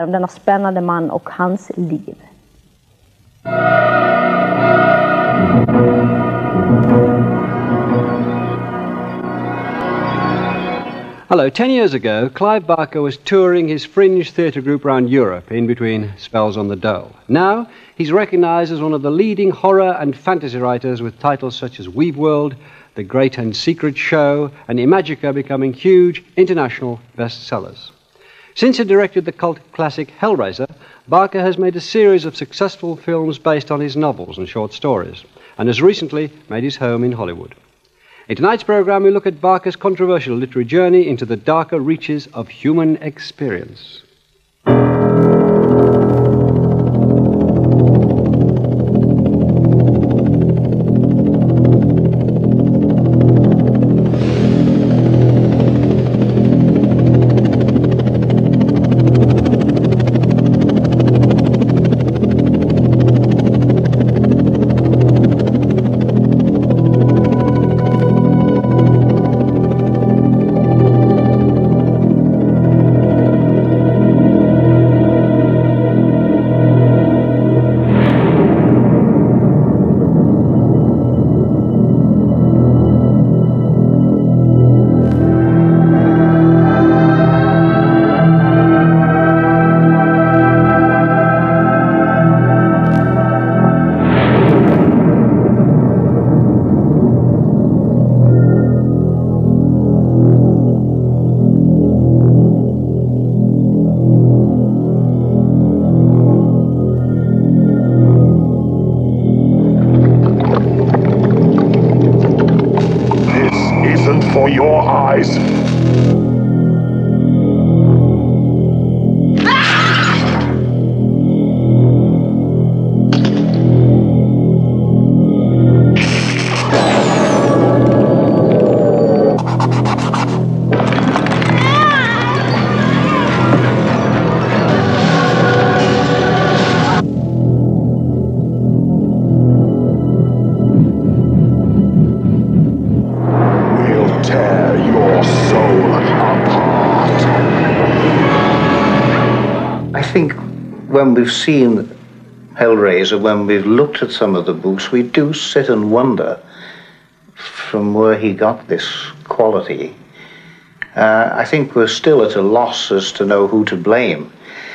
Om denna spännande man och hans liv. Hello. Ten years ago, Clive Barker was touring his fringe theatre group around Europe in between spells on the dole. Now, he's recognised as one of the leading horror and fantasy writers with titles such as Weaveworld, The Great and Secret Show, and Imajica becoming huge international bestsellers. Since he directed the cult classic Hellraiser, Barker has made a series of successful films based on his novels and short stories, and has recently made his home in Hollywood. In tonight's program, we look at Barker's controversial literary journey into the darker reaches of human experience. When we've seen Hellraiser, when we've looked at some of the books, we do sit and wonder from where he got this quality. Uh, I think we're still at a loss as to know who to blame.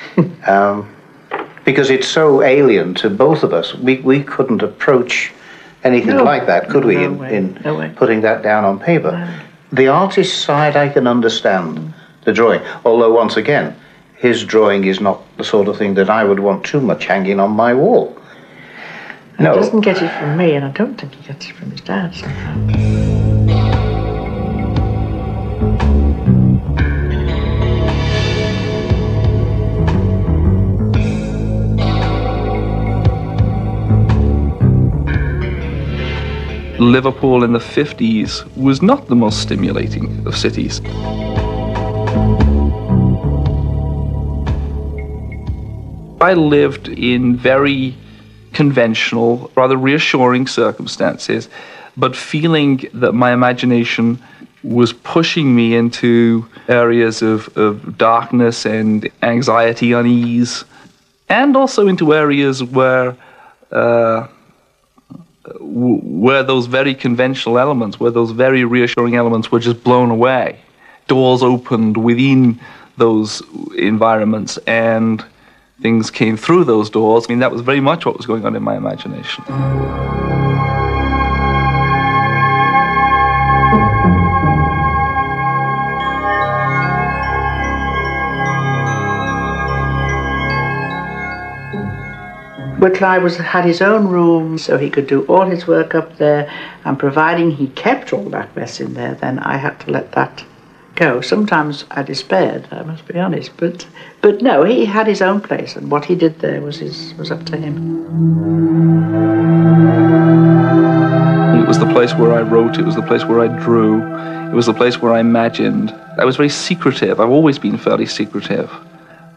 um, because it's so alien to both of us. We, we couldn't approach anything No. like that, could we, No in, way. in No way. putting that down on paper? The artist side, I can understand the drawing. Although, once again, his drawing is not the sort of thing that I would want too much hanging on my wall. No. He doesn't get it from me, and I don't think he gets it from his dad somehow. Liverpool in the 50s was not the most stimulating of cities. I lived in very conventional, rather reassuring circumstances, but feeling that my imagination was pushing me into areas of, of darkness and anxiety, unease, and also into areas where uh, where those very conventional elements, where those very reassuring elements were just blown away. Doors opened within those environments and things came through those doors. I mean, that was very much what was going on in my imagination. Clive was, had his own room, so he could do all his work up there, and providing he kept all that mess in there, then I had to let that go. Sometimes I despaired, I must be honest, but but no, he had his own place, and what he did there was his was up to him. It was the place where I wrote, it was the place where I drew, it was the place where I imagined. I was very secretive. I've always been fairly secretive.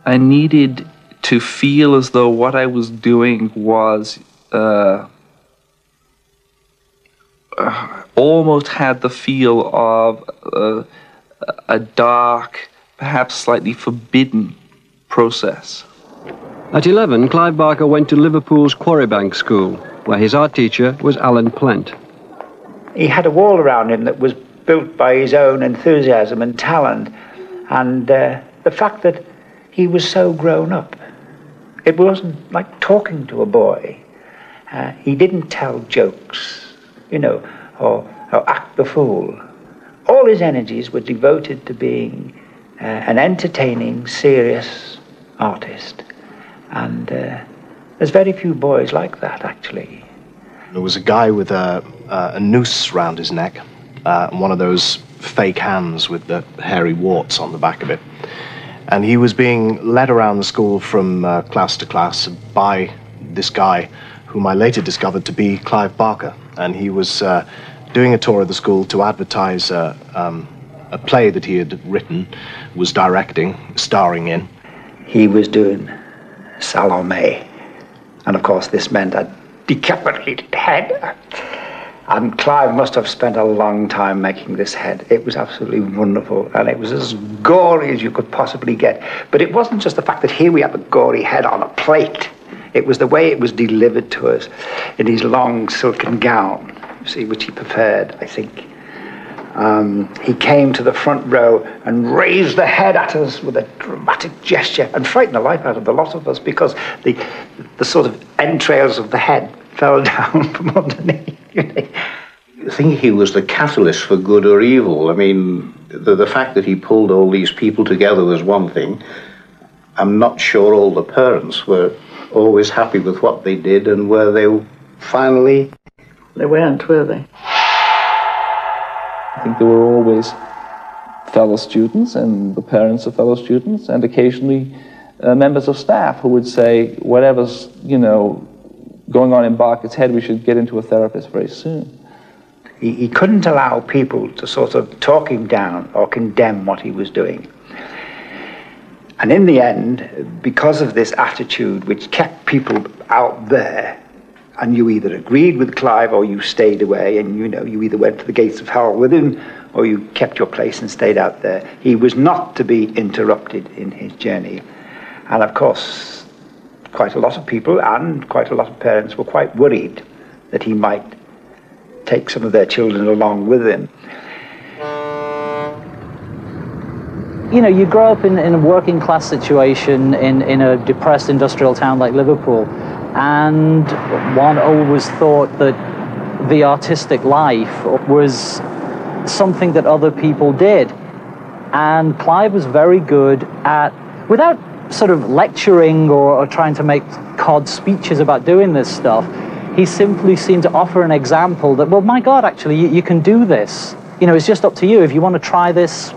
I needed to feel as though what I was doing was uh, uh, almost had the feel of uh, a dark, perhaps slightly forbidden process. At 11, Clive Barker went to Liverpool's Quarrybank School, where his art teacher was Alan Plent. He had a wall around him that was built by his own enthusiasm and talent, and uh, the fact that he was so grown up. It wasn't like talking to a boy. Uh, he didn't tell jokes, you know, or, or act the fool. All his energies were devoted to being uh, an entertaining, serious artist. And uh, there's very few boys like that, actually. There was a guy with a, uh, a noose round his neck, uh, and one of those fake hands with the hairy warts on the back of it. And he was being led around the school from uh, class to class by this guy, whom I later discovered to be Clive Barker. And he was uh, doing a tour of the school to advertise uh, um, a play that he had written, was directing, starring in. He was doing Salome. And of course, this meant a decapitated head. And Clive must have spent a long time making this head. It was absolutely wonderful, and it was as gory as you could possibly get. But it wasn't just the fact that here we have a gory head on a plate. It was the way it was delivered to us in his long silken gown, see, which he preferred, I think. Um, he came to the front row and raised the head at us with a dramatic gesture and frightened the life out of the lot of us because the, the sort of entrails of the head fell down from underneath. I think he was the catalyst for good or evil. I mean, the, the fact that he pulled all these people together was one thing. I'm not sure all the parents were always happy with what they did and where they finally. They weren't, were they? I think there were always fellow students and the parents of fellow students, and occasionally uh, members of staff who would say, whatever's, you know, going on in Barker's head, we should get into a therapist very soon. He, he couldn't allow people to sort of talk him down or condemn what he was doing. And in the end, because of this attitude which kept people out there, and you either agreed with Clive or you stayed away, and you know, you either went to the gates of hell with him or you kept your place and stayed out there. He was not to be interrupted in his journey. And of course, quite a lot of people and quite a lot of parents were quite worried that he might take some of their children along with him. You know, you grow up in, in a working class situation in, in a depressed industrial town like Liverpool, and one always thought that the artistic life was something that other people did. And Clive was very good at, without sort of lecturing or, or trying to make cod speeches about doing this stuff, he simply seemed to offer an example that, well, my God, actually, you, you can do this. You know, it's just up to you. If you want to try this,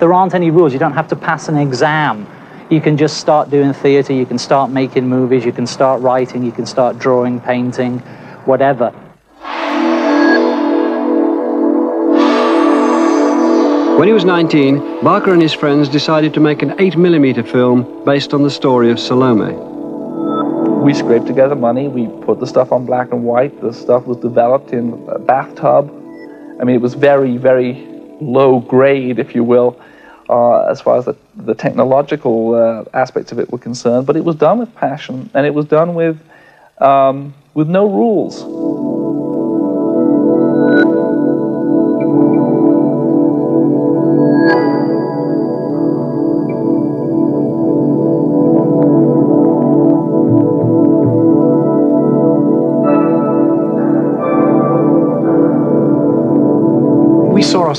there aren't any rules. You don't have to pass an exam. You can just start doing theatre, you can start making movies, you can start writing, you can start drawing, painting, whatever. When he was 19, Barker and his friends decided to make an 8mm film based on the story of Salome. We scraped together money, we put the stuff on black and white, the stuff was developed in a bathtub. I mean, it was very, very low grade, if you will, uh, as far as the, the technological uh, aspects of it were concerned, but it was done with passion and it was done with, um, with no rules.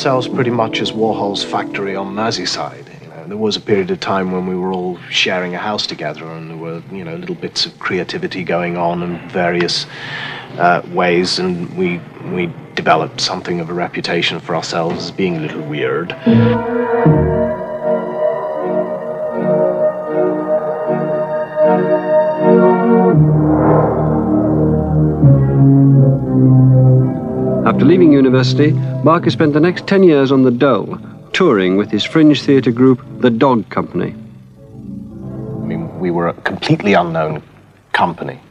Ourselves pretty much as Warhol's factory on Merseyside. You know, there was a period of time when we were all sharing a house together, and there were, you know, little bits of creativity going on in various uh, ways, and we we developed something of a reputation for ourselves as being a little weird. After leaving university, Barker spent the next 10 years on the dole, touring with his fringe theatre group, the Dog Company. I mean, we were a completely unknown company,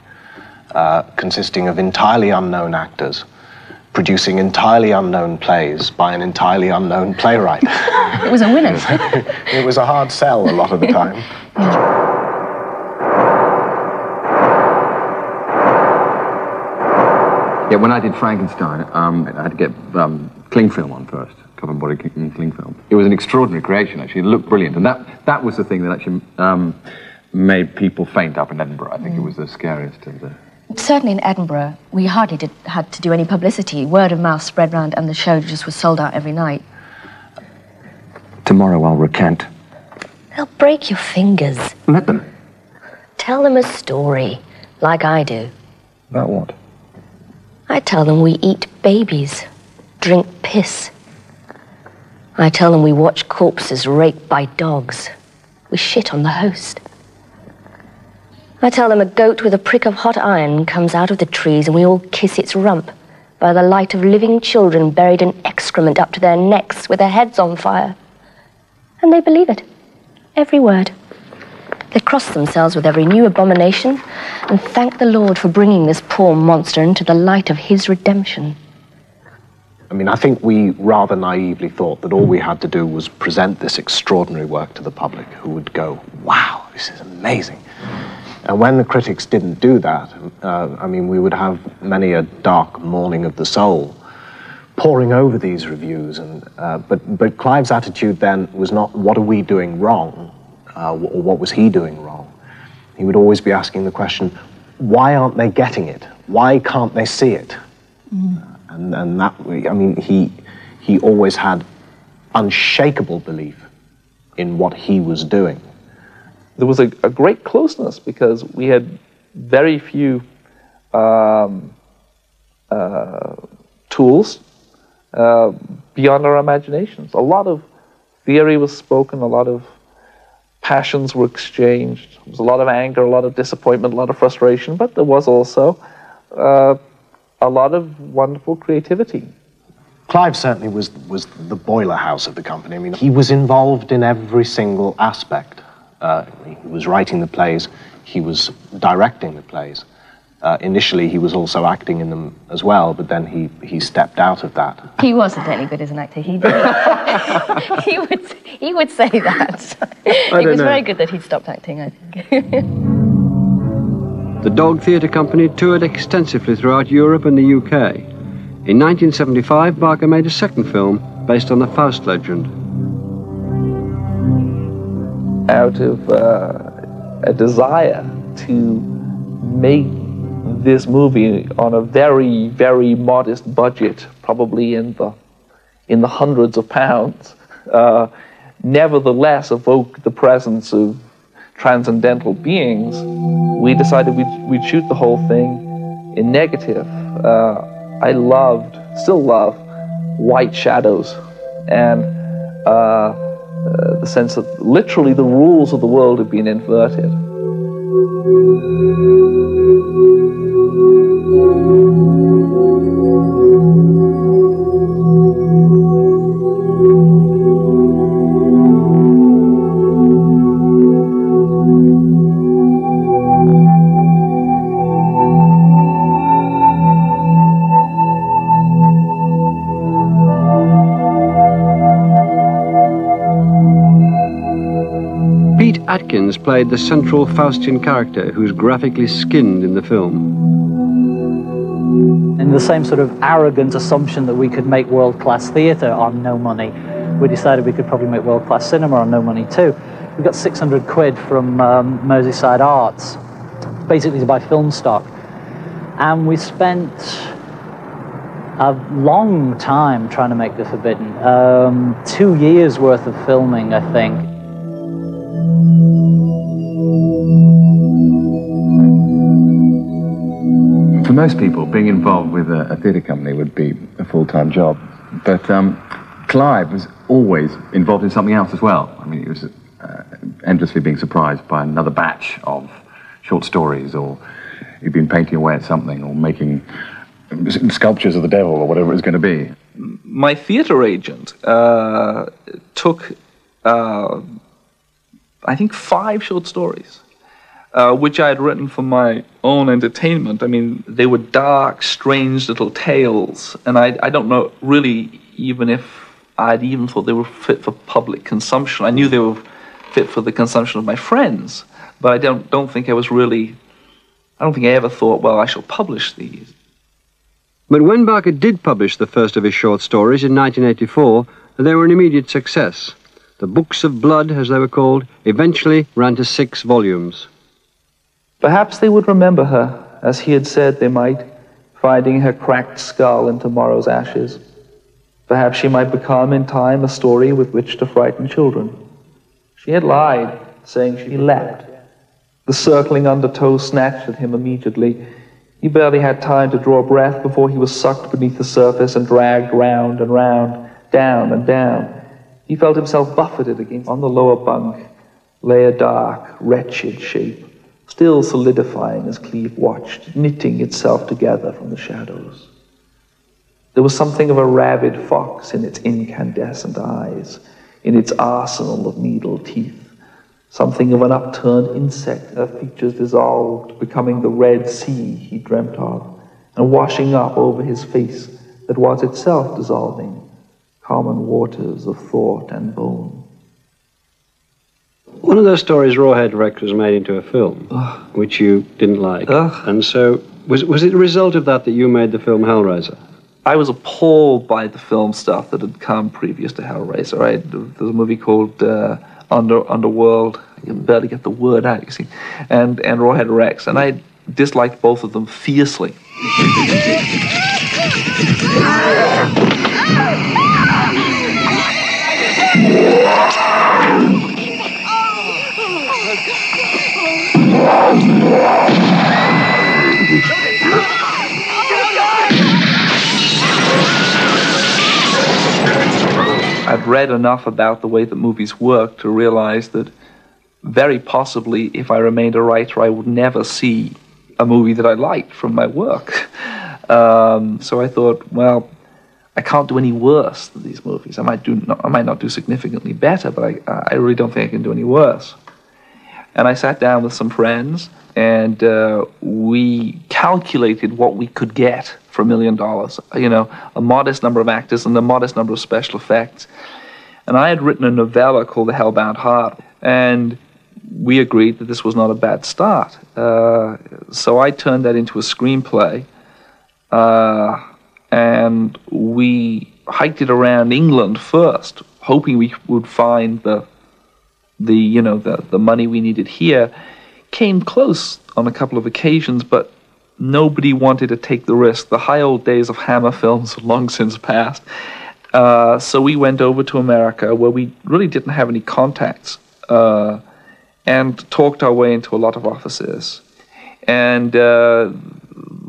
uh, consisting of entirely unknown actors producing entirely unknown plays by an entirely unknown playwright. It was a winner. it was a hard sell a lot of the time. Yeah, when I did Frankenstein, um, I had to get um, cling film on first, cover and body cling cling film. It was an extraordinary creation, actually. It looked brilliant, and that that was the thing that actually um, made people faint up in Edinburgh. I think it was the scariest of the. Certainly in Edinburgh, we hardly did, had to do any publicity. Word of mouth spread round, and the show just was sold out every night. Tomorrow I'll recant. They'll break your fingers. Let them. Tell them a story, like I do. About what? I tell them we eat babies, drink piss. I tell them we watch corpses raped by dogs. We shit on the host. I tell them a goat with a prick of hot iron comes out of the trees and we all kiss its rump by the light of living children buried in excrement up to their necks with their heads on fire. And they believe it. Every word. They cross themselves with every new abomination and thank the Lord for bringing this poor monster into the light of his redemption. I mean, I think we rather naively thought that all we had to do was present this extraordinary work to the public who would go, wow, this is amazing. And when the critics didn't do that, uh, I mean, we would have many a dark morning of the soul poring over these reviews. And, uh, but, but Clive's attitude then was not, what are we doing wrong? Uh, or what was he doing wrong? He would always be asking the question, why aren't they getting it? Why can't they see it? Mm. And, and that, I mean, he, he always had unshakable belief in what he was doing. There was a, a great closeness because we had very few um, uh, tools uh, beyond our imaginations. A lot of theory was spoken, a lot of passions were exchanged. There was a lot of anger, a lot of disappointment, a lot of frustration, but there was also uh, a lot of wonderful creativity. Clive certainly was, was the boiler house of the company. I mean, he was involved in every single aspect. Uh, he was writing the plays, he was directing the plays. Uh, initially, he was also acting in them as well, but then he, he stepped out of that. He wasn't any good as an actor. He, he, would, he would say that. it was know. very good that he'd stopped acting, I think. The Dog Theatre Company toured extensively throughout Europe and the UK. In 1975, Barker made a second film based on the Faust legend. Out of uh, a desire to make this movie on a very, very modest budget, probably in the in the hundreds of pounds, uh, nevertheless evoke the presence of transcendental beings, we decided we'd, we'd shoot the whole thing in negative. Uh, I loved, still love, white shadows and uh, uh, the sense that literally the rules of the world have been inverted. Thank you. Atkins played the central Faustian character who's graphically skinned in the film. In the same sort of arrogant assumption that we could make world class theatre on no money, we decided we could probably make world class cinema on no money too. We got 600 quid from um, Merseyside Arts, basically to buy film stock. And we spent a long time trying to make The Forbidden. Um, two years worth of filming, I think. For most people, being involved with a, a theatre company would be a full-time job. But um, Clive was always involved in something else as well. I mean, he was uh, endlessly being surprised by another batch of short stories, or he'd been painting away at something, or making sculptures of the devil, or whatever it was going to be. my theater agent uh, took, uh, I think, five short stories uh, which I had written for my own entertainment. I mean, they were dark, strange little tales, and I, I don't know really even if I'd even thought they were fit for public consumption. I knew they were fit for the consumption of my friends, but I don't, don't think I was really, I don't think I ever thought, well, I shall publish these. But when Barker did publish the first of his short stories in 1984, they were an immediate success. The Books of Blood, as they were called, eventually ran to six volumes. Perhaps they would remember her, as he had said they might, finding her cracked skull in tomorrow's ashes. Perhaps she might become in time a story with which to frighten children. She had lied, saying she leapt. The circling undertow snatched at him immediately. He barely had time to draw breath before he was sucked beneath the surface and dragged round and round, down and down. He felt himself buffeted against on the lower bunk, lay a dark, wretched shape still solidifying as Cleve watched, knitting itself together from the shadows. There was something of a rabid fox in its incandescent eyes, in its arsenal of needle teeth, something of an upturned insect, her features dissolved, becoming the red sea he dreamt of, and washing up over his face that was itself dissolving, common waters of thought and bone. One of those stories, Rawhead Rex, was made into a film, Ugh. which you didn't like. Ugh. And so, was, was it a result of that that you made the film Hellraiser? I was appalled by the film stuff that had come previous to Hellraiser. Right? There's a movie called uh, Under Underworld. I can barely get the word out, you see, and and Rawhead Rex, and I disliked both of them fiercely. I'd read enough about the way that movies work to realize that very possibly, if I remained a writer, I would never see a movie that I liked from my work. Um, so I thought, well, I can't do any worse than these movies. I might do, not, I might not do significantly better, but I, I really don't think I can do any worse. And I sat down with some friends, and uh, we calculated what we could get for a million dollars. You know, a modest number of actors and a modest number of special effects. And I had written a novella called The Hellbound Heart, and we agreed that this was not a bad start. Uh, so I turned that into a screenplay, uh, and we hiked it around England first, hoping we would find the the you know the the money we needed here. Came close on a couple of occasions, but nobody wanted to take the risk. The high old days of Hammer films long since passed. Uh, so we went over to America, where we really didn't have any contacts, uh, and talked our way into a lot of offices. And uh,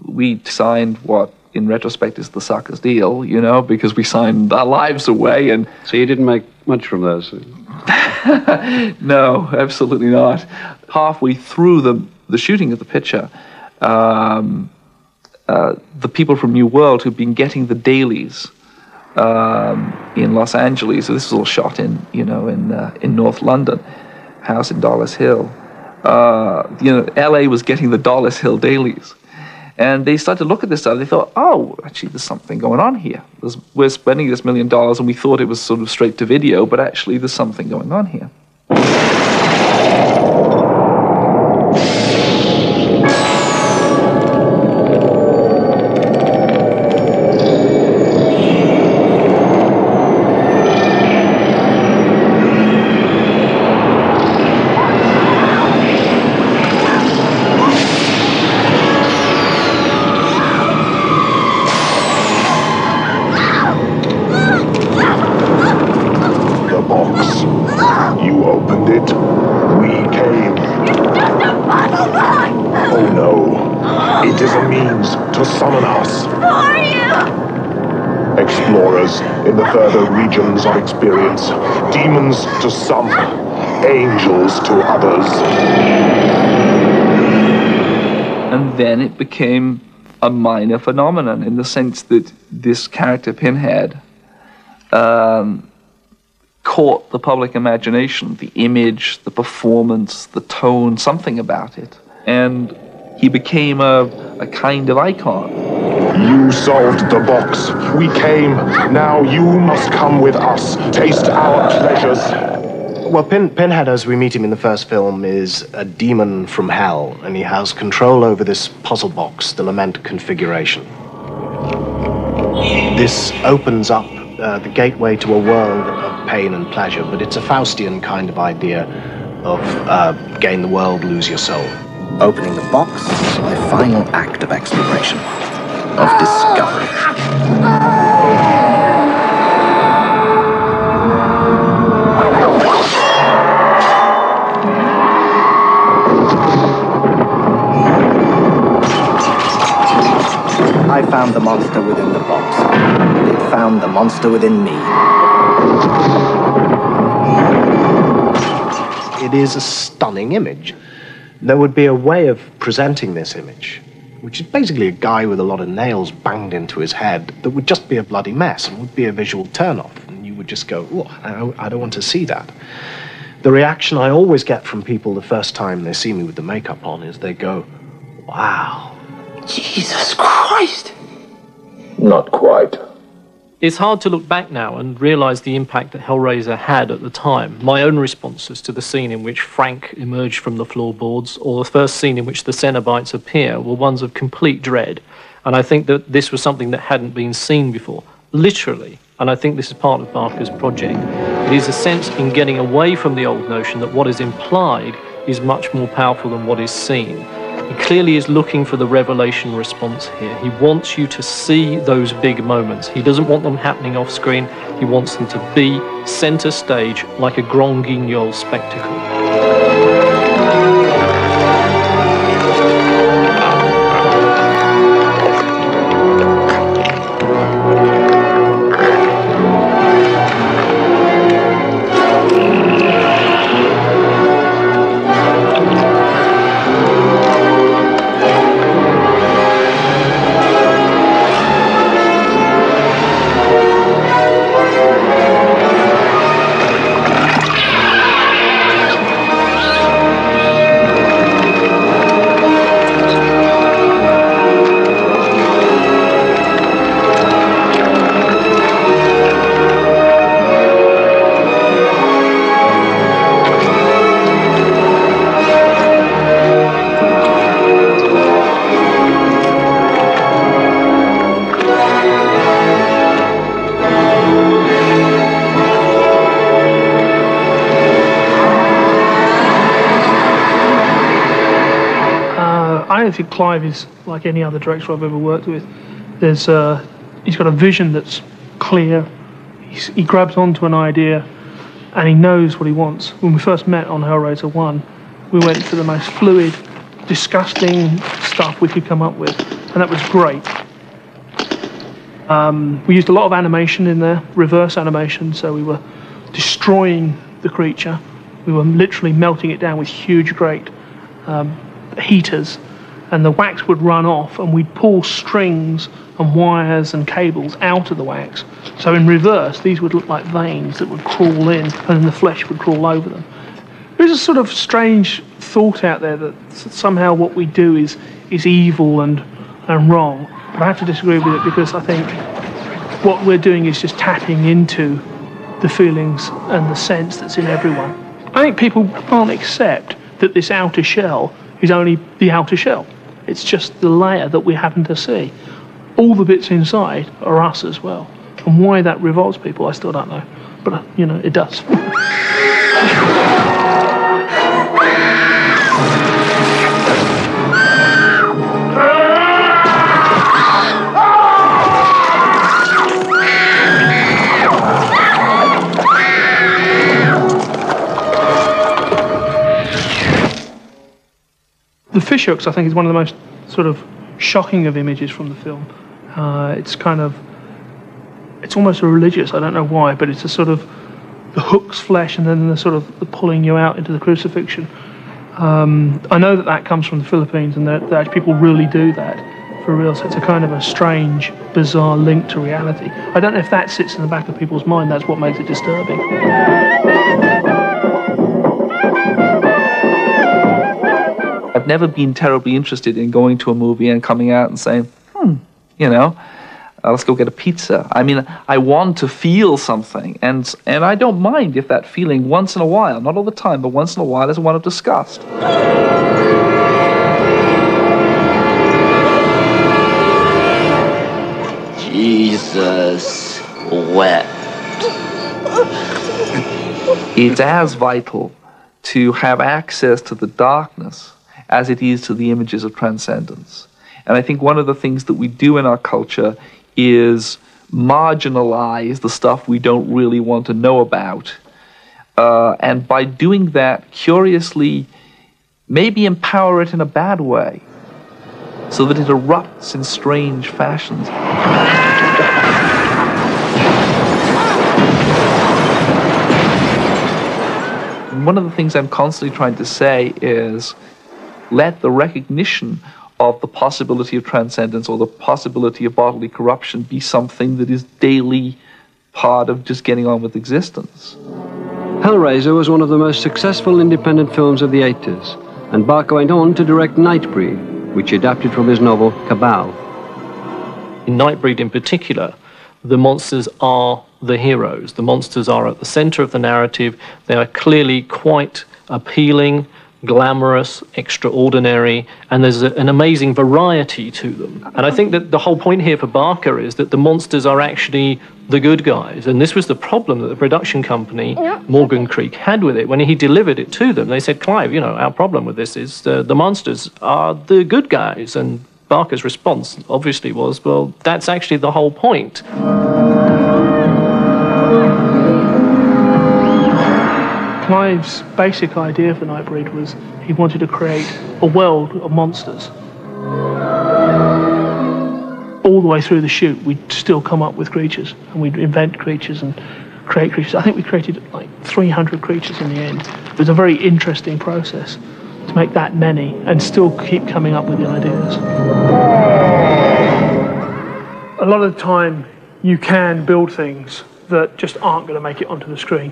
we signed what, in retrospect, is the sucker's deal, you know, because we signed our lives away. And so you didn't make much from those. no, absolutely not. Halfway through the the shooting of the picture, um, uh, the people from New World who've been getting the dailies um, in Los Angeles. So this was all shot in, you know, in uh, in North London, house in Dollis Hill. Uh, you know, L.A. was getting the Dollis Hill dailies, and they started to look at this stuff. They thought, oh, actually, there's something going on here. There's, we're spending this million dollars, and we thought it was sort of straight to video, but actually, there's something going on here. In the further regions of experience. Demons to some, angels to others. And then it became a minor phenomenon in the sense that this character Pinhead um, caught the public imagination, the image, the performance, the tone, something about it. And he became a, a kind of icon. You solved the box. We came. Now you must come with us. Taste our pleasures. Well, Pin, Pinhead, as we meet him in the first film, is a demon from hell, and he has control over this puzzle box, the Lament configuration. This opens up uh, the gateway to a world of pain and pleasure, but it's a Faustian kind of idea of uh, gain the world, lose your soul. Opening the box my final act of exploration, of discovery. I found the monster within the box. It found the monster within me. It is a stunning image. There would be a way of presenting this image, which is basically a guy with a lot of nails banged into his head, that would just be a bloody mess and would be a visual turn-off. And you would just go, oh, I, I don't want to see that. The reaction I always get from people the first time they see me with the makeup on is they go, wow. Jesus Christ! Not quite. It's hard to look back now and realize the impact that Hellraiser had at the time. My own responses to the scene in which Frank emerged from the floorboards, or the first scene in which the Cenobites appear, were ones of complete dread. And I think that this was something that hadn't been seen before, literally. And I think this is part of Barker's project. It is a sense in getting away from the old notion that what is implied is much more powerful than what is seen. He clearly is looking for the revelation response here. He wants you to see those big moments. He doesn't want them happening off screen. He wants them to be center stage like a Grand Guignol spectacle. Don't think Clive is like any other director I've ever worked with. There's uh, he's got a vision that's clear. He's, he grabs onto an idea, and he knows what he wants. When we first met on Hellraiser One, we went for the most fluid, disgusting stuff we could come up with, and that was great. Um, we used a lot of animation in there, reverse animation, so we were destroying the creature. We were literally melting it down with huge, great um, heaters, and the wax would run off, and we'd pull strings and wires and cables out of the wax. So in reverse, these would look like veins that would crawl in, and then the flesh would crawl over them. There's a sort of strange thought out there that somehow what we do is is evil and and wrong. But I have to disagree with it because I think what we're doing is just tapping into the feelings and the sense that's in everyone. I think people can't accept that this outer shell is only the outer shell. It's just the layer that we happen to see. All the bits inside are us as well. And why that revolts people, I still don't know. But, uh, you know, it does. The fishhooks, I think, is one of the most sort of shocking of images from the film. Uh, it's kind of, it's almost religious. I don't know why, but it's a sort of the hook's flesh and then the sort of the pulling you out into the crucifixion. Um, I know that that comes from the Philippines and that, that people really do that. for real. So it's a kind of a strange, bizarre link to reality. I don't know if that sits in the back of people's mind. That's what makes it disturbing. I've never been terribly interested in going to a movie and coming out and saying, hmm, you know, uh, let's go get a pizza. I mean, I want to feel something, and and I don't mind if that feeling once in a while, not all the time, but once in a while, is one of disgust. Jesus wept. It's as vital to have access to the darkness as it is to the images of transcendence. And I think one of the things that we do in our culture is marginalize the stuff we don't really want to know about. Uh, and by doing that, curiously, maybe empower it in a bad way so that it erupts in strange fashions. One of the things I'm constantly trying to say is let the recognition of the possibility of transcendence or the possibility of bodily corruption be something that is daily part of just getting on with existence. Hellraiser was one of the most successful independent films of the 80s, and Barker went on to direct Nightbreed, which he adapted from his novel Cabal. In Nightbreed, in particular, the monsters are the heroes. The monsters are at the center of the narrative. They are clearly quite appealing glamorous, extraordinary, and there's a, an amazing variety to them. And I think that the whole point here for Barker is that the monsters are actually the good guys. And this was the problem that the production company, Morgan Creek, had with it. When he delivered it to them, they said, Clive, you know, our problem with this is uh, the monsters are the good guys. And Barker's response obviously was, well, that's actually the whole point. Clive's basic idea for Nightbreed was he wanted to create a world of monsters. All the way through the shoot, we'd still come up with creatures, and we'd invent creatures and create creatures. I think we created like 300 creatures in the end. It was a very interesting process to make that many and still keep coming up with the ideas. A lot of the time, you can build things that just aren't going to make it onto the screen.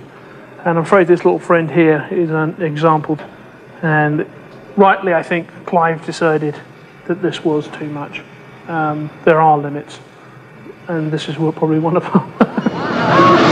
And I'm afraid this little friend here is an example. And rightly, I think Clive decided that this was too much. Um, there are limits, and this is probably one of them.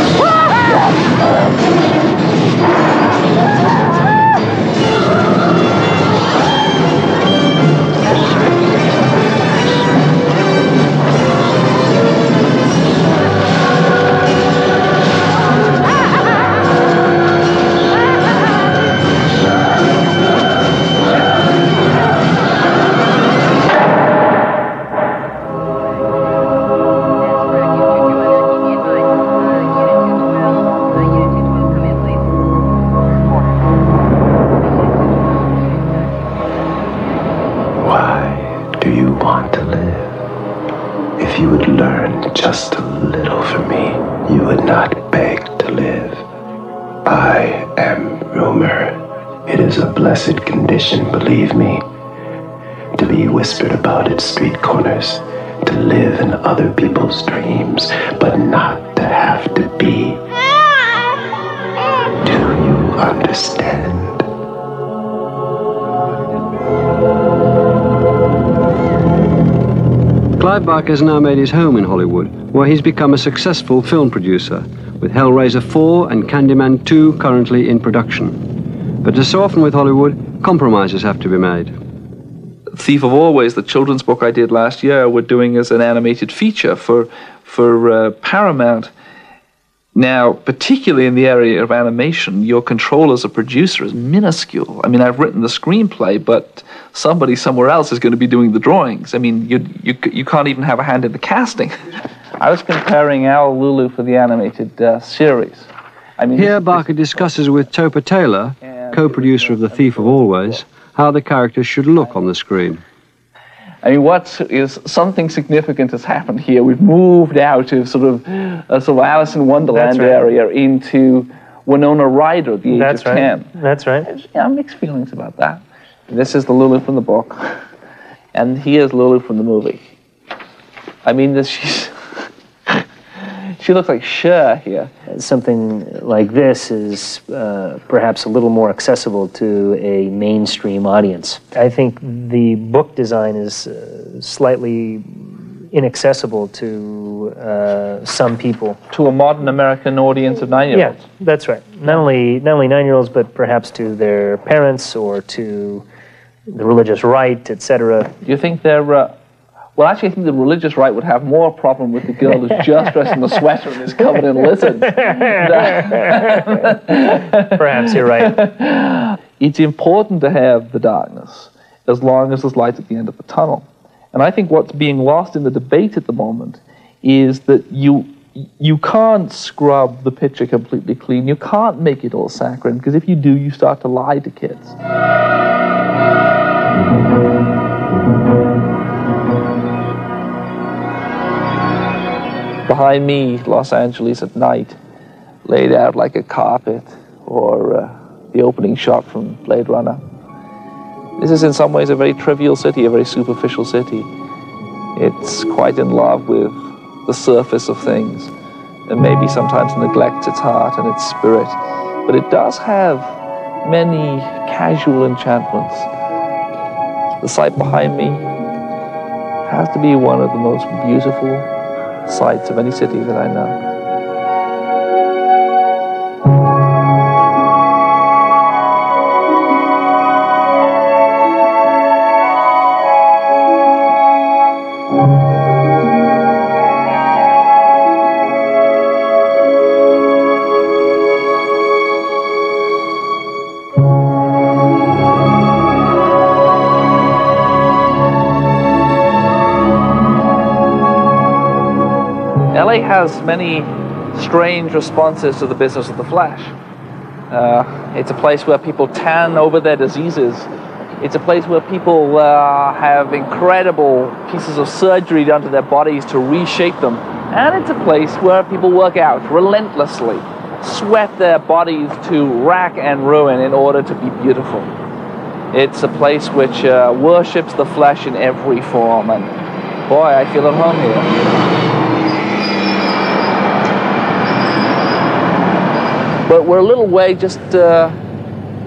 made his home in Hollywood, where he's become a successful film producer, with Hellraiser 4 and Candyman 2 currently in production. But as so often with Hollywood, compromises have to be made. Thief of Always, the children's book I did last year, we're doing as an animated feature for for uh, Paramount. Now, particularly in the area of animation, your control as a producer is minuscule. I mean, I've written the screenplay, but somebody somewhere else is going to be doing the drawings. I mean, you you you can't even have a hand in the casting. I was comparing Owl Lulu for the animated uh, series. I mean, Here, Barker discusses with Toper Taylor, co producer of The Thief of Always, how the characters should look on the screen. I mean, what is something significant has happened here? We've moved out of sort of a sort of Alice in Wonderland right. area into Winona Ryder at the age That's of right. ten. That's right. Yeah, mixed feelings about that. This is the Lulu from the book, And here's Lulu from the movie. I mean, this, she's she looks like Cher here. Something like this is uh, perhaps a little more accessible to a mainstream audience. I think the book design is uh, slightly inaccessible to uh, some people. To a modern American audience of nine-year-olds. Yeah, that's right. Not only not only nine-year-olds, but perhaps to their parents or to the religious right, etc. Do you think they're? Well, actually, I think the religious right would have more problem with the girl who's just dressed in a sweater and is covered in lizards. Perhaps you're right. It's important to have the darkness as long as there's light at the end of the tunnel. And I think what's being lost in the debate at the moment is that you you can't scrub the picture completely clean. You can't make it all saccharine because if you do, you start to lie to kids. Behind me, Los Angeles at night, laid out like a carpet, or uh, the opening shot from Blade Runner. This is in some ways a very trivial city, a very superficial city. It's quite in love with the surface of things, and maybe sometimes neglects its heart and its spirit. But it does have many casual enchantments. The site behind me has to be one of the most beautiful sites of any city that I know. LA has many strange responses to the business of the flesh. Uh, it's a place where people tan over their diseases. It's a place where people uh, have incredible pieces of surgery done to their bodies to reshape them. And it's a place where people work out relentlessly, sweat their bodies to rack and ruin in order to be beautiful. It's a place which uh, worships the flesh in every form. And boy, I feel at home here. But we're a little way, just uh,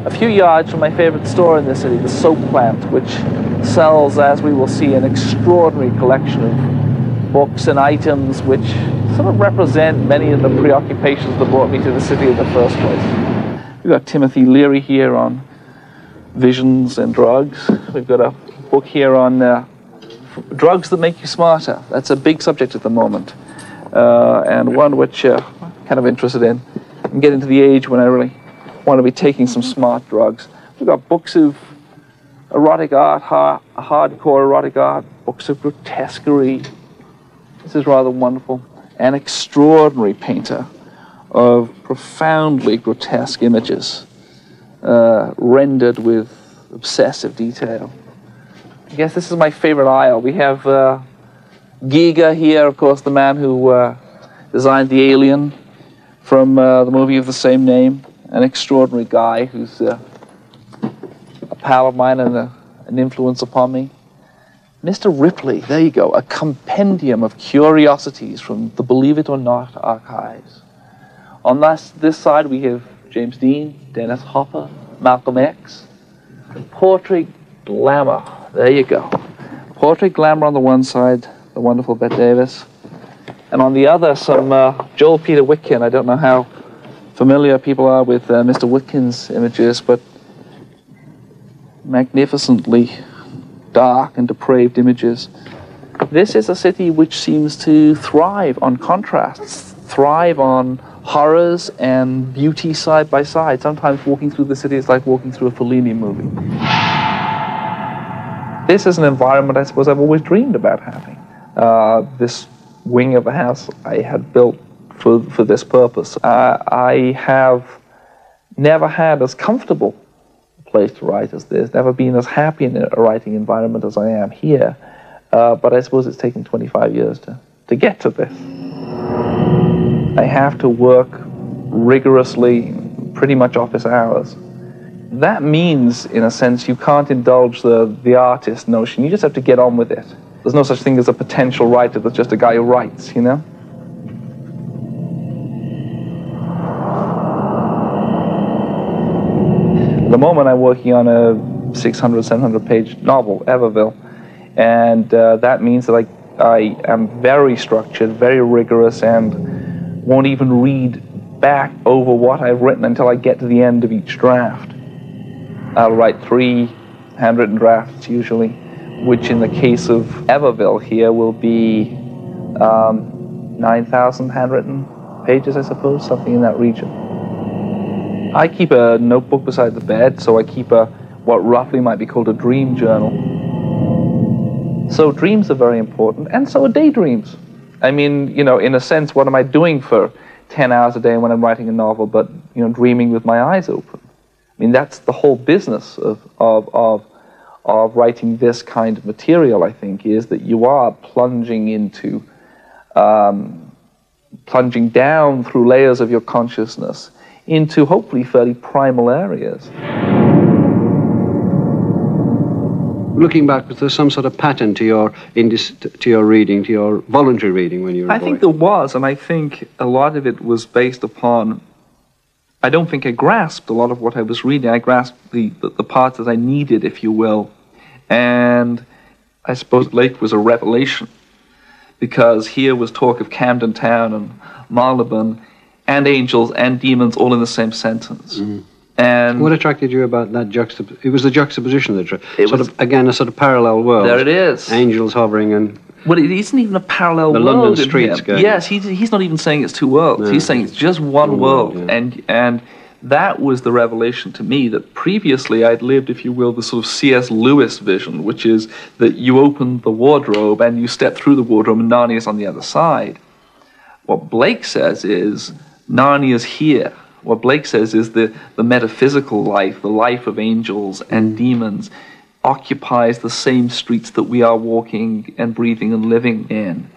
a few yards from my favorite store in the city, the Soap Plant, which sells, as we will see, an extraordinary collection of books and items which sort of represent many of the preoccupations that brought me to the city in the first place. We've got Timothy Leary here on visions and drugs. We've got a book here on uh, drugs that make you smarter. That's a big subject at the moment, uh, and one which uh, I'm kind of interested in. I'm getting to the age when I really want to be taking some smart drugs. We've got books of erotic art, ha- hardcore erotic art, books of grotesquerie. This is rather wonderful. An extraordinary painter of profoundly grotesque images, uh, rendered with obsessive detail. I guess this is my favorite aisle. We have uh, Giger here, of course, the man who uh, designed the alien from uh, the movie of the same name. An extraordinary guy who's uh, a pal of mine and a, an influence upon me. Mr. Ripley, there you go, a compendium of curiosities from the Believe It or Not archives. On this, this side, we have James Dean, Dennis Hopper, Malcolm X. Portrait glamour, there you go. Portrait glamour on the one side, the wonderful Bette Davis. And on the other, some uh, Joel Peter Witkin. I don't know how familiar people are with uh, Mr. Witkin's images, but magnificently dark and depraved images. This is a city which seems to thrive on contrasts, thrive on horrors and beauty side by side. Sometimes walking through the city is like walking through a Fellini movie. This is an environment I suppose I've always dreamed about having. Uh, this wing of the house I had built for, for this purpose. Uh, I have never had as comfortable a place to write as this, never been as happy in a writing environment as I am here. Uh, but I suppose it's taken 25 years to, to get to this. I have to work rigorously, pretty much office hours, that means, in a sense, you can't indulge the, the artist notion. You just have to get on with it. There's no such thing as a potential writer, there's just a guy who writes, you know? The moment, I'm working on a 600, 700 page novel, Everville. And uh, that means that I, I am very structured, very rigorous, and won't even read back over what I've written until I get to the end of each draft. I'll write three handwritten drafts usually, which in the case of Everville here will be um, 9,000 handwritten pages, I suppose, something in that region. I keep a notebook beside the bed, so I keep a what roughly might be called a dream journal. So dreams are very important, and so are daydreams. I mean, you know, in a sense, what am I doing for 10 hours a day when I'm writing a novel, but, you know, dreaming with my eyes open? I mean, that's the whole business of, of, of, of writing this kind of material, I think, is that you are plunging into, um, plunging down through layers of your consciousness into hopefully fairly primal areas. Looking back, was there some sort of pattern to your indis- to your reading, to your voluntary reading when you were? I think there was, and I think a lot of it was based upon. I don't think I grasped a lot of what I was reading. I grasped the, the, the parts that I needed, if you will. And I suppose Blake was a revelation because here was talk of Camden Town and Marylebone and angels and demons all in the same sentence. Mm. And What attracted you about that juxtaposition? It was the juxtaposition that attra- It sort was- of again a sort of parallel world. There it is. Angels hovering and Well, it isn't even a parallel The world. London in streets him. going- Yes, he's, he's not even saying it's two worlds. No. He's saying it's just one One world. world, yeah. And and that was the revelation to me that previously I'd lived, if you will, the sort of C.S. Lewis vision, which is that you open the wardrobe and you step through the wardrobe and Narnia's on the other side. What Blake says is Narnia's here. What Blake says is the, the metaphysical life, the life of angels and demons, occupies the same streets that we are walking and breathing and living in.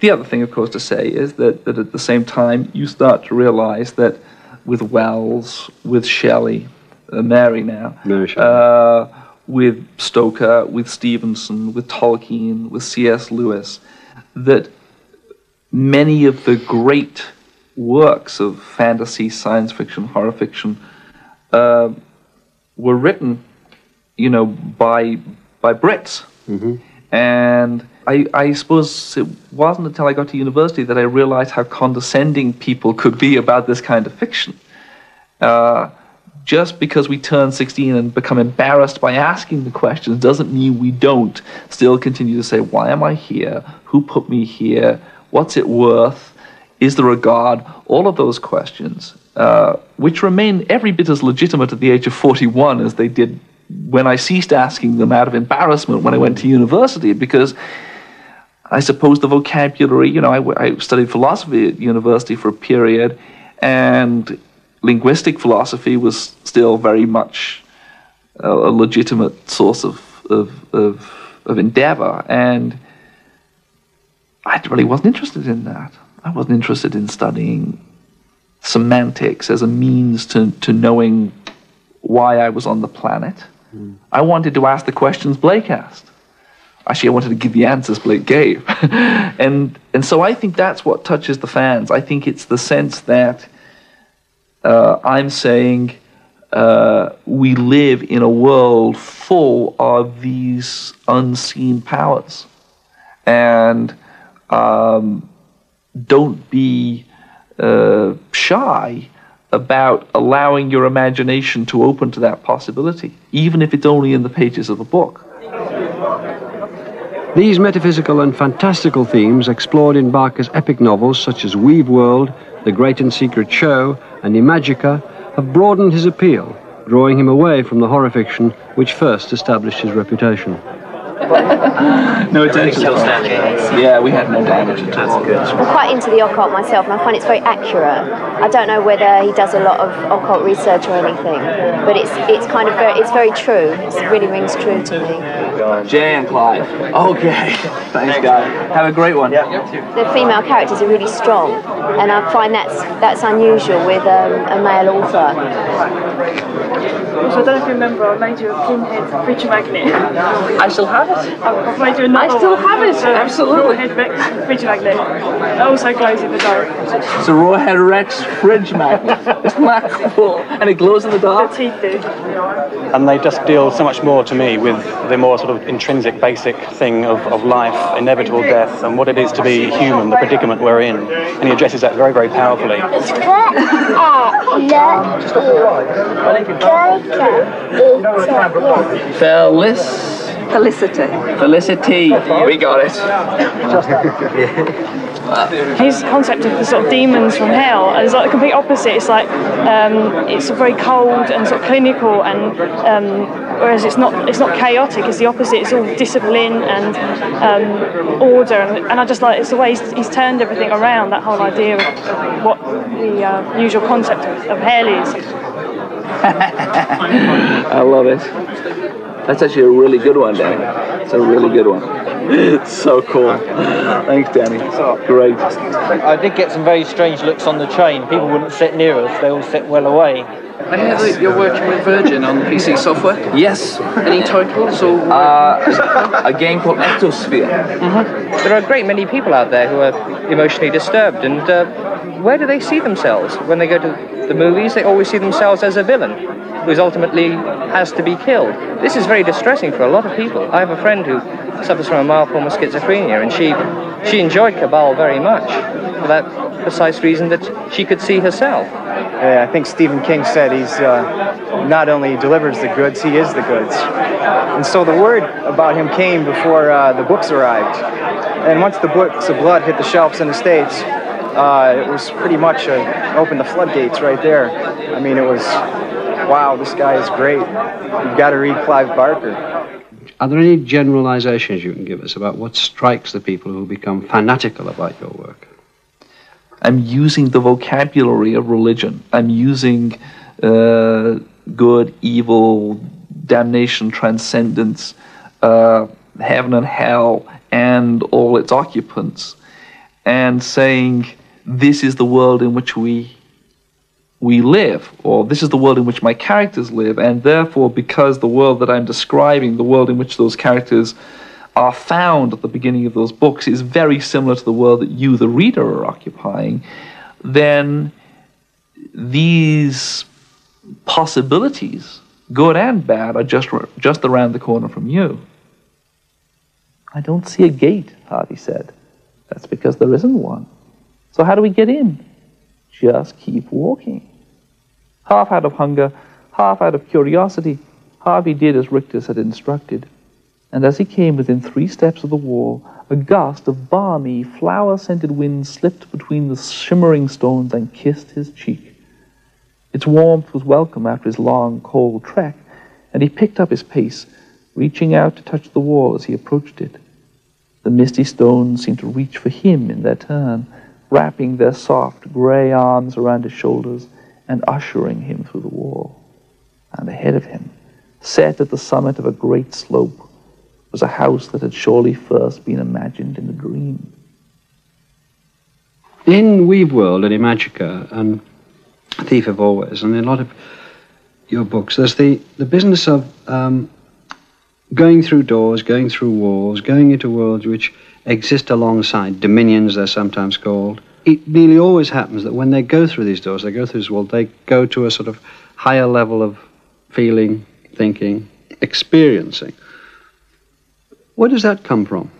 The other thing, of course, to say is that, that at the same time, you start to realize that with Wells, with Shelley, uh, Mary now, Mary uh, with Stoker, with Stevenson, with Tolkien, with C.S. Lewis, that many of the great works of fantasy, science fiction, horror fiction uh, were written, you know, by by Brits. And I, I suppose it wasn't until I got to university that I realized how condescending people could be about this kind of fiction. Uh, just because we turn 16 and become embarrassed by asking the questions doesn't mean we don't still continue to say, Why am I here? Who put me here? What's it worth? Is there a God? All of those questions, uh, which remain every bit as legitimate at the age of 41 as they did when I ceased asking them out of embarrassment when I went to university, because I suppose the vocabulary, you know, I, I studied philosophy at university for a period, and linguistic philosophy was still very much a, a legitimate source of, of, of, of endeavor. And I really wasn't interested in that. I wasn't interested in studying semantics as a means to, to knowing why I was on the planet. I wanted to ask the questions Blake asked. Actually, I wanted to give the answers Blake gave. and, and so I think that's what touches the fans. I think it's the sense that uh, I'm saying uh, we live in a world full of these unseen powers. And um, don't be uh, shy about allowing your imagination to open to that possibility, even if it's only in the pages of a book. These metaphysical and fantastical themes explored in Barker's epic novels such as Weaveworld, The Great and Secret Show, and Imajica have broadened his appeal, drawing him away from the horror fiction which first established his reputation. No attention. Yeah, we had no damage at all. I'm quite into the occult myself, and I find it's very accurate. I don't know whether he does a lot of occult research or anything, but it's it's kind of very it's very true. It really rings true to me. Jay and Clive. Okay. Thanks, guys. Have a great one. The female characters are really strong, and I find that's that's unusual with um, a male author. Also, I don't know if you remember, I made you a pinhead fridge magnet. I still have it. I've I've made you another I still one. have it, It's a absolutely. Rawhead Rex fridge magnet. It also glows in the dark. It's a Rawhead Rex fridge magnet. Isn't that cool? And it glows in the dark. The teeth do. and they just deal so much more to me with the more sort of intrinsic, basic thing of, of life, inevitable death, and what it is to be human, the predicament we're in. And he addresses that very, very powerfully. Felis. Felicity. Felicity. We got it. His concept of the sort of demons from hell is like the complete opposite. It's like um, it's very cold and sort of clinical, and um, whereas it's not it's not chaotic. It's the opposite. It's all discipline and um, order, and, and I just like it's the way he's, he's turned everything around. That whole idea of, of what the uh, usual concept of, of hell is. I love it. That's actually a really good one, Danny. It's a really good one. It's so cool. Thanks, Danny. Great. I did get some very strange looks on the train. People wouldn't sit near us, they all sit well away. I hear that you're working with Virgin on PC software. Yes. Any titles or? Uh, a game called Ectosphere. There are a great many people out there who are emotionally disturbed, and uh, where do they see themselves? When they go to the movies, they always see themselves as a villain who's ultimately has to be killed. This is very distressing for a lot of people. I have a friend who suffers from a mild form of schizophrenia, and she she enjoyed Cabal very much for that precise reason that she could see herself. Yeah, I think Stephen King said he's uh, not only delivers the goods, he is the goods. And so the word about him came before uh, the books arrived. And once the books of blood hit the shelves in the States, uh, it was pretty much uh, opened the floodgates right there. I mean, it was, wow, this guy is great. You've got to read Clive Barker. Are there any generalizations you can give us about what strikes the people who become fanatical about your work? I'm using the vocabulary of religion. I'm using uh, good, evil, damnation, transcendence, uh, heaven and hell, and all its occupants, and saying this is the world in which we we live, or this is the world in which my characters live, and therefore, because the world that I'm describing, the world in which those characters are found at the beginning of those books, is very similar to the world that you, the reader, are occupying, then these possibilities, good and bad, are just, just around the corner from you. I don't see a gate, Harvey said. That's because there isn't one. So how do we get in? Just keep walking. Half out of hunger, half out of curiosity, Harvey did as Rictus had instructed. And as he came within three steps of the wall, a gust of balmy, flower scented wind slipped between the shimmering stones and kissed his cheek. Its warmth was welcome after his long, cold trek, and he picked up his pace, reaching out to touch the wall as he approached it. The misty stones seemed to reach for him in their turn, wrapping their soft, gray arms around his shoulders and ushering him through the wall. And ahead of him, set at the summit of a great slope, was a house that had surely first been imagined in a dream. In Weaveworld and Imajica and Thief of Always, and in a lot of your books, there's the, the business of um, going through doors, going through walls, going into worlds which exist alongside, dominions they're sometimes called. It nearly always happens that when they go through these doors, they go through this world, they go to a sort of higher level of feeling, thinking, experiencing. Where does that come from?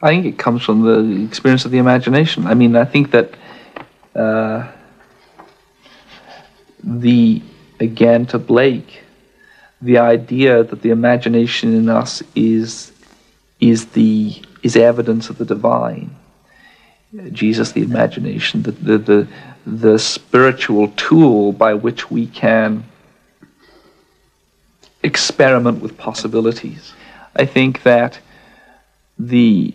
I think it comes from the experience of the imagination. I mean, I think that uh, the, again, to Blake, the idea that the imagination in us is, is, the, is evidence of the divine. Jesus, the imagination, the, the, the, the spiritual tool by which we can experiment with possibilities. I think that the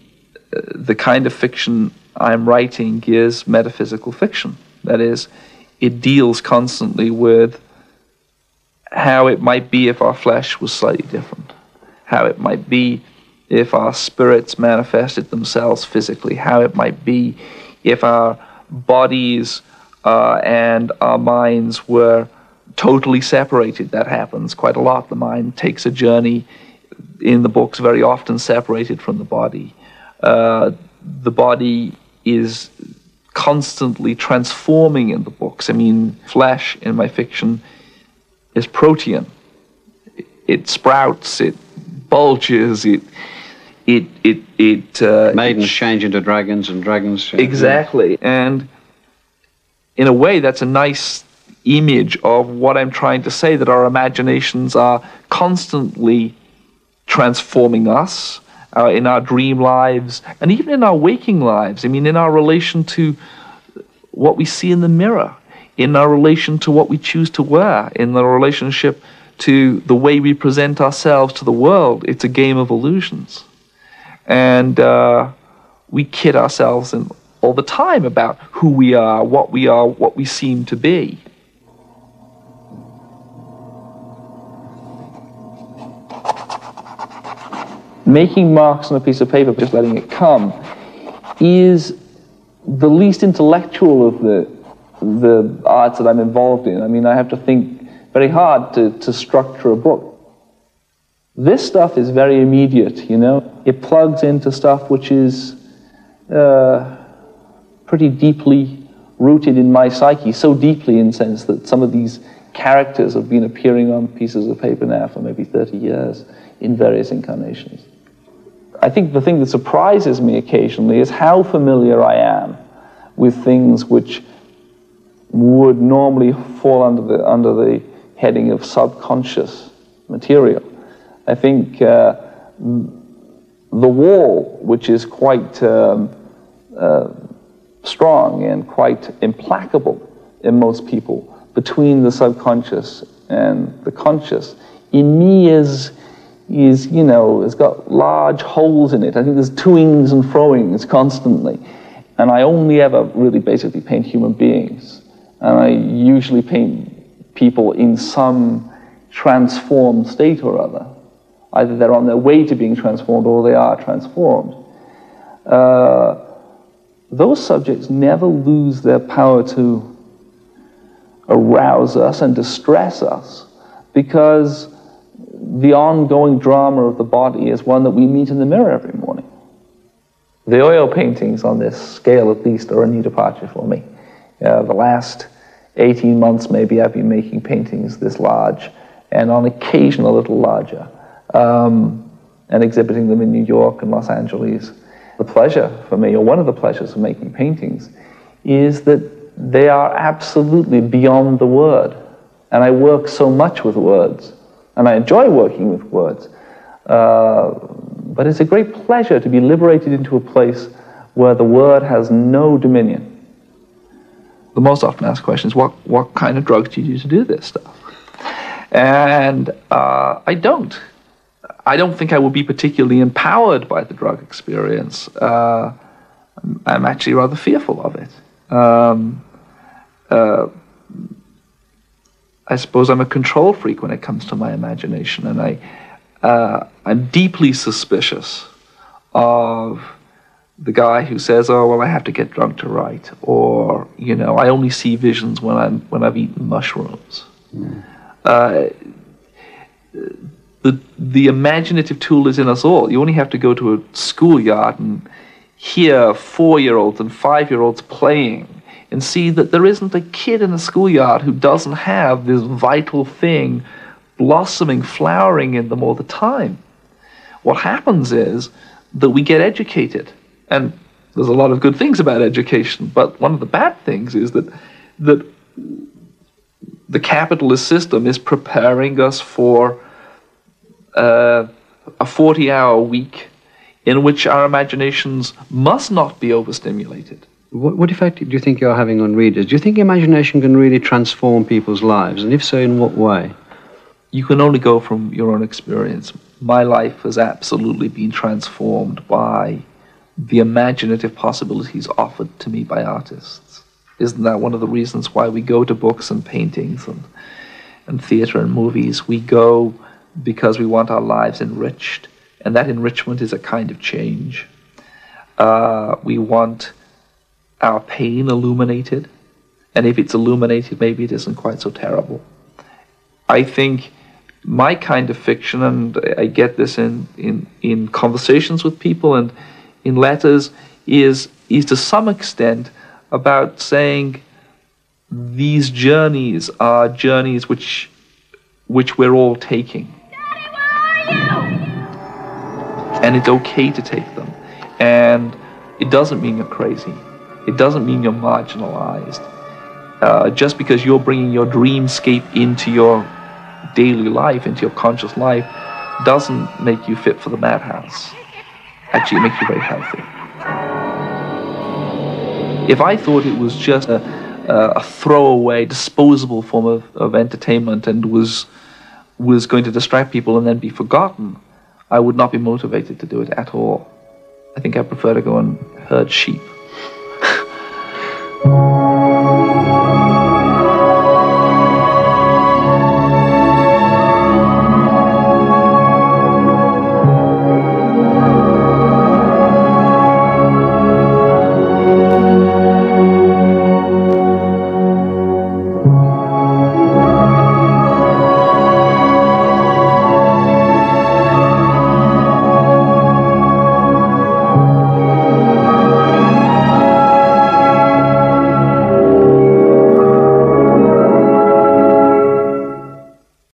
uh, the kind of fiction I'm writing is metaphysical fiction. That is, it deals constantly with how it might be if our flesh was slightly different, how it might be if our spirits manifested themselves physically, how it might be if our bodies uh, and our minds were totally separated. That happens quite a lot. The mind takes a journey in the books, very often separated from the body. Uh, the body is constantly transforming in the books. I mean, flesh in my fiction is protean. It sprouts, it bulges, it it it it uh, Maidens change into dragons and dragons. change- Exactly. And in a way, that's a nice image of what I'm trying to say that our imaginations are constantly transforming us uh, in our dream lives and even in our waking lives. I mean, in our relation to what we see in the mirror, in our relation to what we choose to wear, in the relationship to the way we present ourselves to the world. It's a game of illusions. And uh, we kid ourselves in, all the time about who we are, what we are, what we seem to be. Making marks on a piece of paper, just letting it come, is the least intellectual of the the arts that I'm involved in. I mean, I have to think very hard to, to structure a book. This stuff is very immediate, you know. It plugs into stuff which is uh, pretty deeply rooted in my psyche, so deeply in sense that some of these characters have been appearing on pieces of paper now for maybe 30 years in various incarnations. I think the thing that surprises me occasionally is how familiar I am with things which would normally fall under the, under the heading of subconscious material. I think uh, the wall, which is quite um, uh, strong and quite implacable in most people, between the subconscious and the conscious, in me is is you know has got large holes in it. I think there's toings and froings constantly, and I only ever really basically paint human beings, and I usually paint people in some transformed state or other. Either they're on their way to being transformed or they are transformed. Uh, those subjects never lose their power to arouse us and distress us because the ongoing drama of the body is one that we meet in the mirror every morning. The oil paintings on this scale, at least, are a new departure for me. Uh, the last 18 months, maybe, I've been making paintings this large and on occasion a little larger um, and exhibiting them in New York and Los Angeles. The pleasure for me, or one of the pleasures of making paintings, is that they are absolutely beyond the word. And I work so much with words, and I enjoy working with words. Uh, but it's a great pleasure to be liberated into a place where the word has no dominion. The most often asked question is, what, what kind of drugs do you use to do this stuff? And uh, I don't. I don't think I would be particularly empowered by the drug experience. Uh, I'm actually rather fearful of it. Um, uh, I suppose I'm a control freak when it comes to my imagination, and I, uh, I'm deeply suspicious of the guy who says, "Oh, well, I have to get drunk to write," or you know, I only see visions when I'm when I've eaten mushrooms. Uh, the the imaginative tool is in us all. You only have to go to a schoolyard and hear four year olds and five year olds playing and see that there isn't a kid in the schoolyard who doesn't have this vital thing blossoming, flowering in them all the time. What happens is that we get educated. And there's a lot of good things about education, but one of the bad things is that that the capitalist system is preparing us for uh, a 40 hour week in which our imaginations must not be overstimulated. What, what effect do you think you're having on readers? Do you think imagination can really transform people's lives? And if so, in what way? You can only go from your own experience. My life has absolutely been transformed by the imaginative possibilities offered to me by artists. Isn't that one of the reasons why we go to books and paintings and, and theater and movies? We go because we want our lives enriched, and that enrichment is a kind of change. Uh, we want our pain illuminated, and if it's illuminated, maybe it isn't quite so terrible. I think my kind of fiction, and I get this in, in, in conversations with people and in letters, is, is to some extent about saying these journeys are journeys which, which we're all taking. And it's okay to take them. And it doesn't mean you're crazy. It doesn't mean you're marginalized. Uh, just because you're bringing your dreamscape into your daily life, into your conscious life, doesn't make you fit for the madhouse. Actually, it makes you very healthy. If I thought it was just a, a, throwaway, disposable form of, of entertainment and was was going to distract people and then be forgotten, I would not be motivated to do it at all. I think I prefer to go and herd sheep.